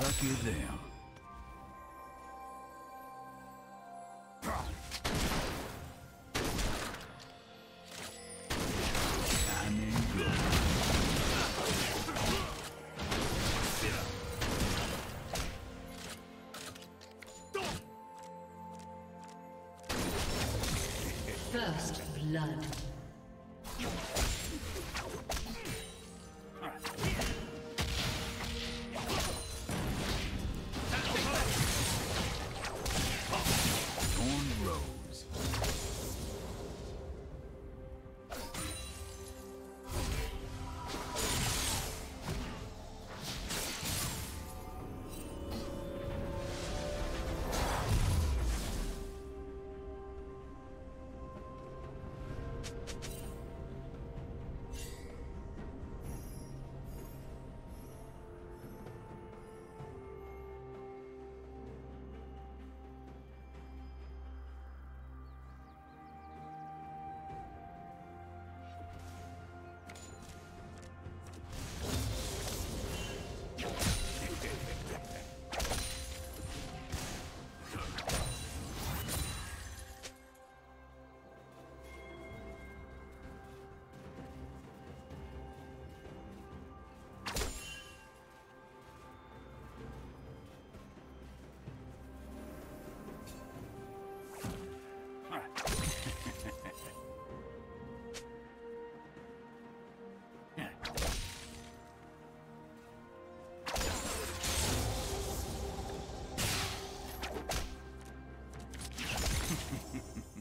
Suck you down. Ha ha ha ha.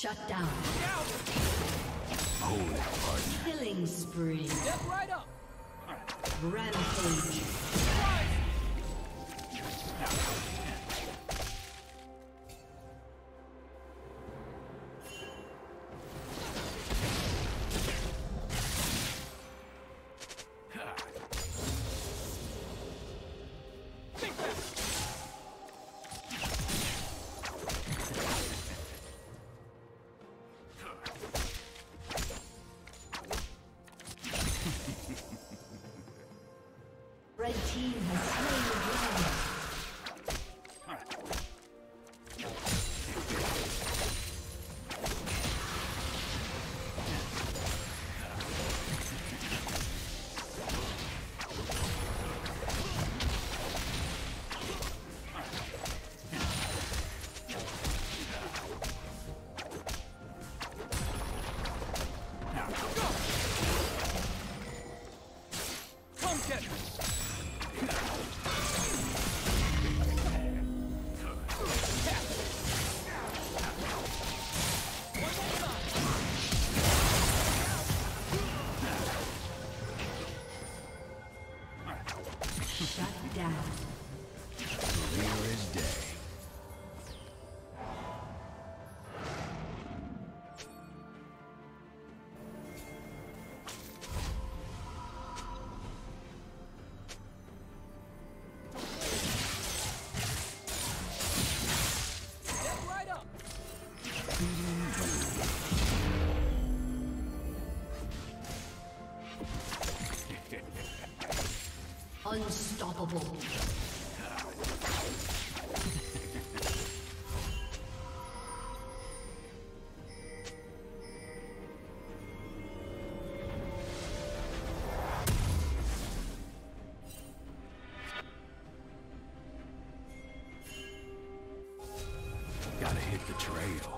Shut down. Partner. Killing spree. Step right up. Rampage. Unstoppable. Gotta hit the trail.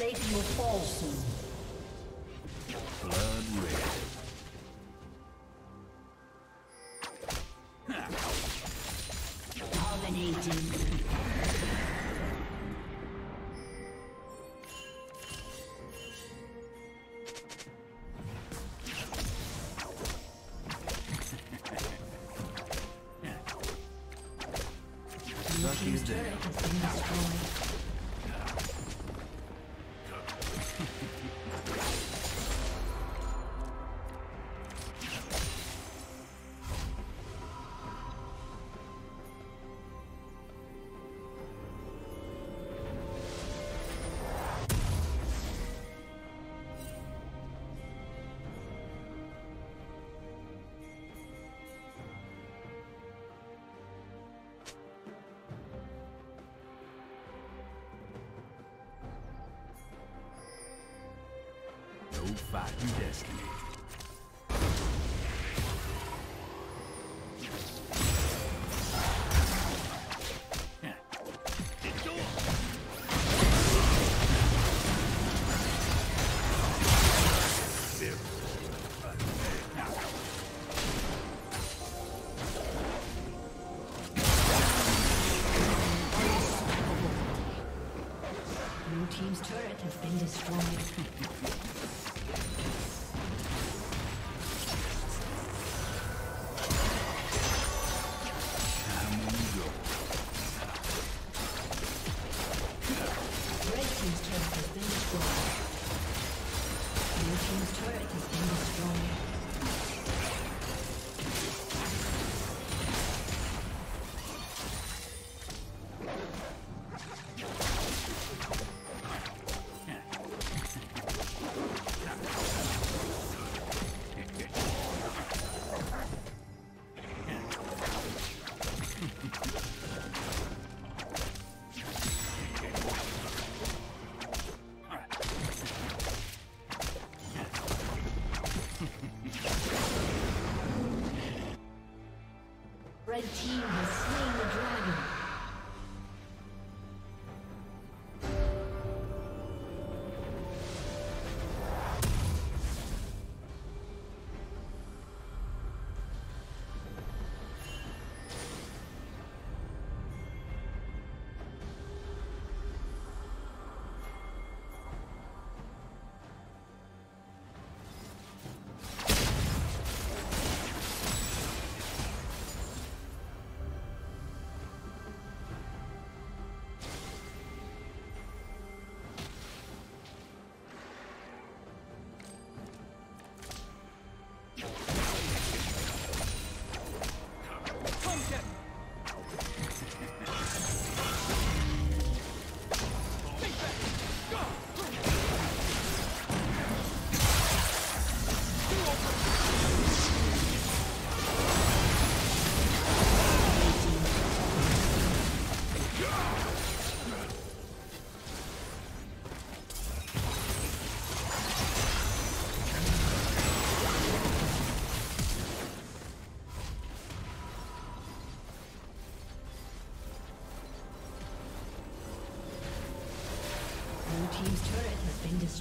Plating will fall soon. Blood red. Lucky day. Destroyed. No fighting destiny.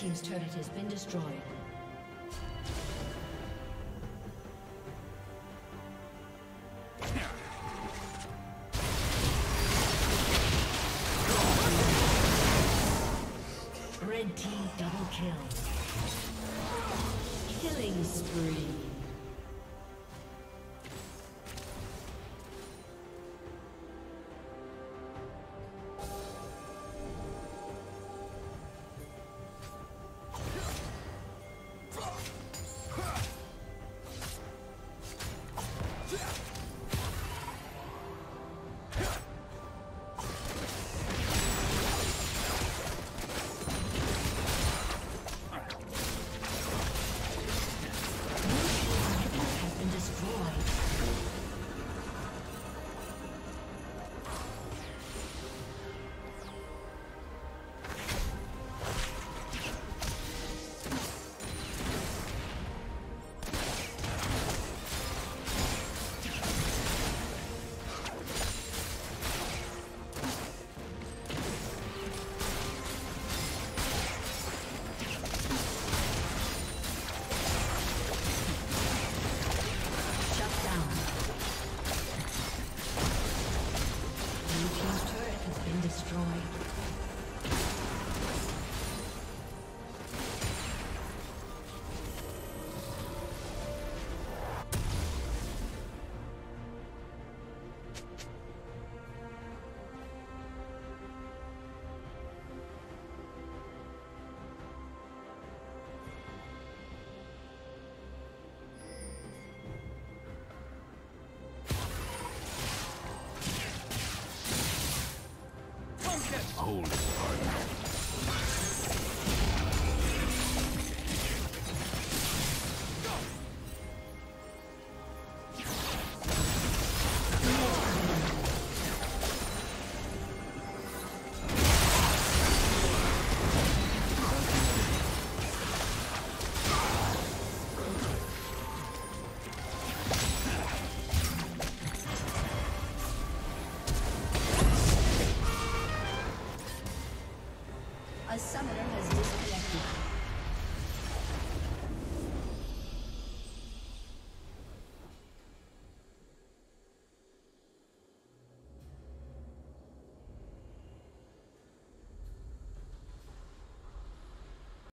Team's turret has been destroyed. Red team double kill. Killing spree. Come